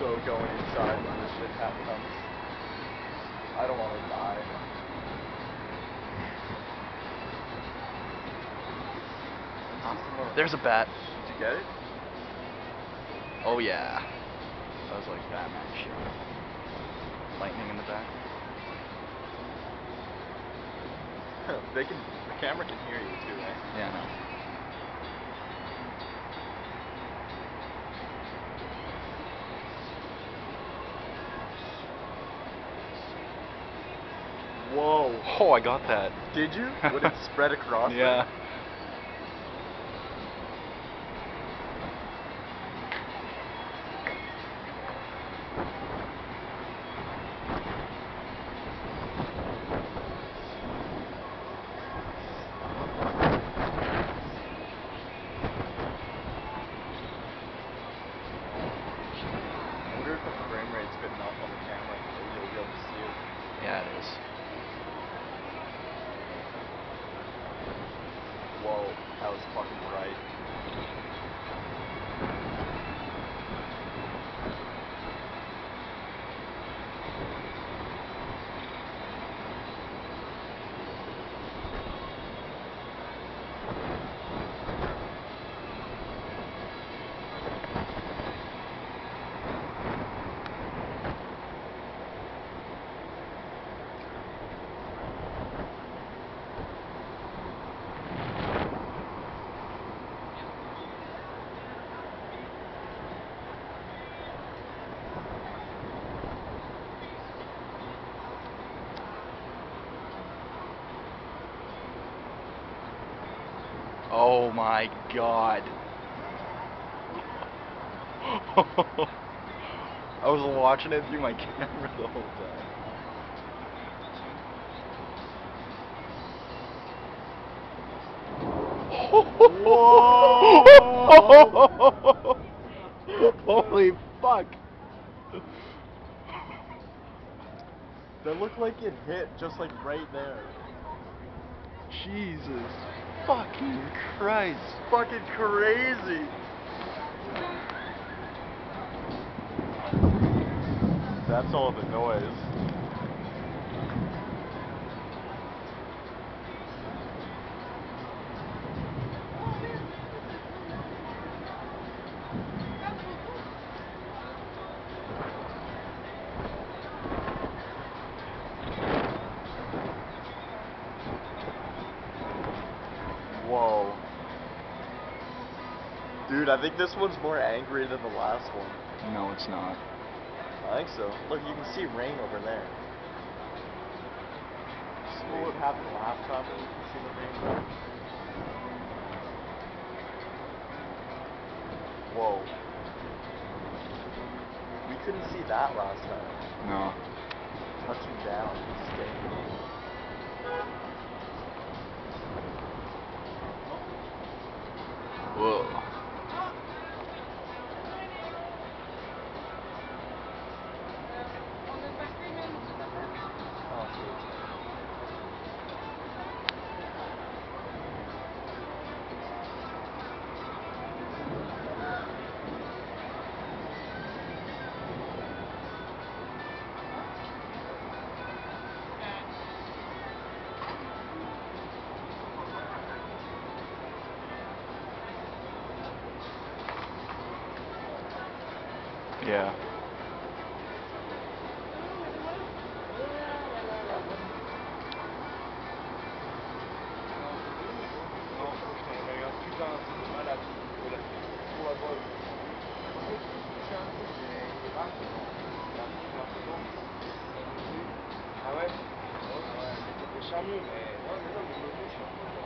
man, I'm so going inside when this shit happens. I don't want to die. There's a bat. Did you get it? Oh yeah. That was like Batman shit. Lightning in the back. they can. The camera can hear you too, right? Yeah, I know. Whoa. Oh, I got that. Did you? Would it spread across? there? Yeah. I wonder if the frame rate's good enough on the camera that you'll be able to see it. Yeah, it is. That was fucking bright. Oh my god. I was watching it through my camera the whole time. Holy fuck. That looked like it hit just like right there. Jesus fucking Christ. Fucking crazy. That's all the noise. Dude, I think this one's more angry than the last one. No, it's not. I think so. Look, you can see rain over there. Is what happened last time you can see the rain. Whoa. We couldn't see that last time. No. Touching down, staying. Yeah. Ah ouais? Ah ouais, mais charmeux, mais. Ouais, mais non, mais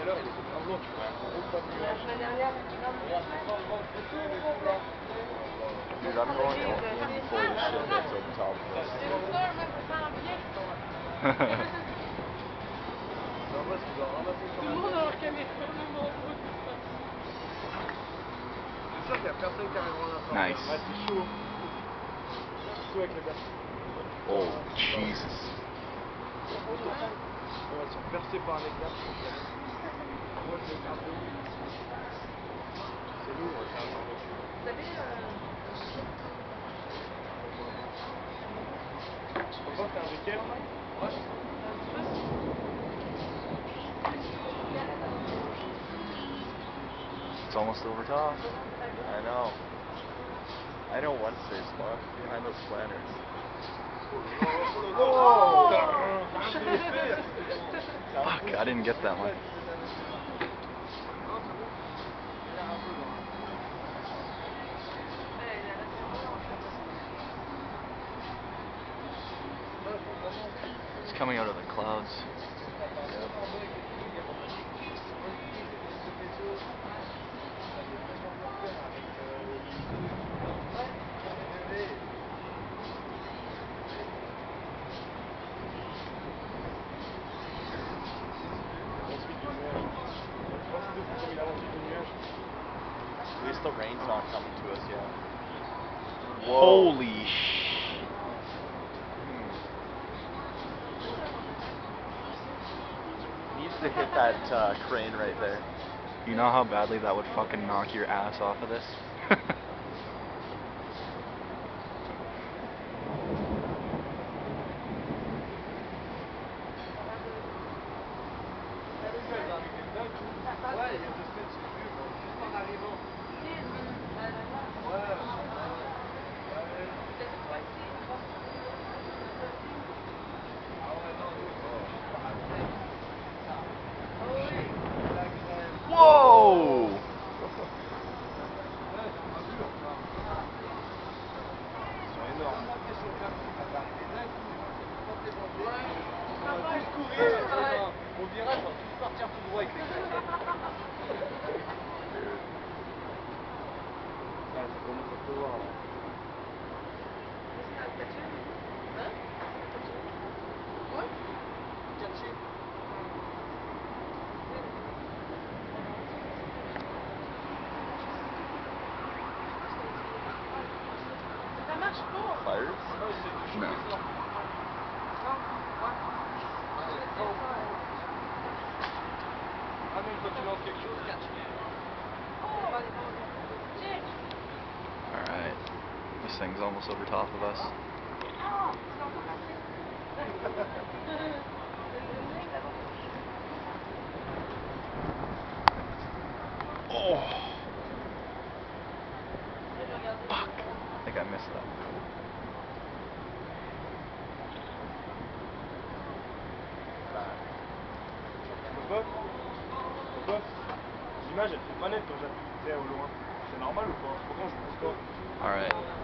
à l'heure, il était blanc, tu vois, un. Les fini pour les chiens C'est a personne qui. Nice. Ouais, c'est chaud. Avec gars. Oh, Jesus. Par. It's almost over top. I know. I know one safe spot behind those planters. Oh Fuck, I didn't get that one. Coming out of the clouds. At least the rain's not coming to us yet. Whoa. Holy to hit that uh, crane right there. You know how badly that would fucking knock your ass off of this? Fires? Non, thing's almost over top of us. C'est encore passé. Oh! Fuck. I think I missed that. Le boss L'image elle fait pas quand j'appuie au loin. C'est normal ou pas Pourquoi je bouge pas Alright.